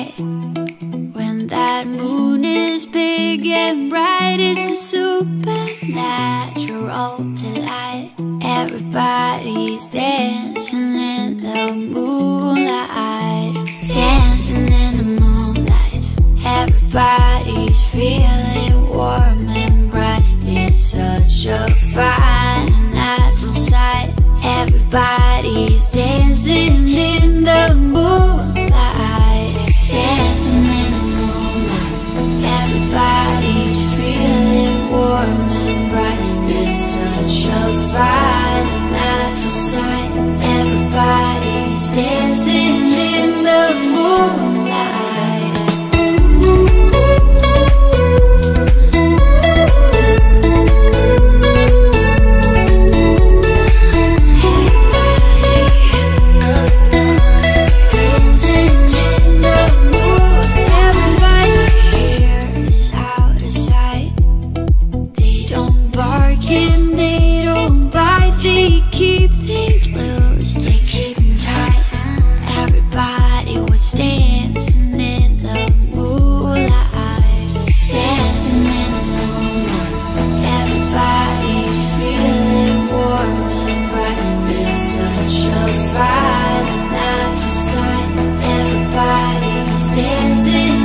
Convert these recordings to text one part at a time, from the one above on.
night when that moon is big and bright. It's a supernatural delight. Everybody's dancing in the moonlight, dancing in the moonlight. Everybody's feeling in the moonlight. Dancing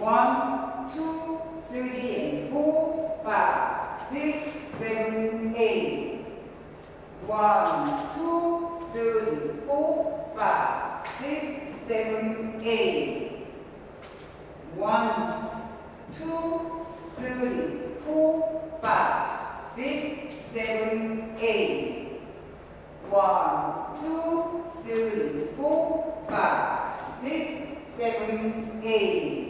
One, two, three, and four, five, six, seven, eight. One, two, three, four, five, six, seven, eight. One, two, three, four, five, six, seven, eight. One, two, three, four, five, six, seven, eight.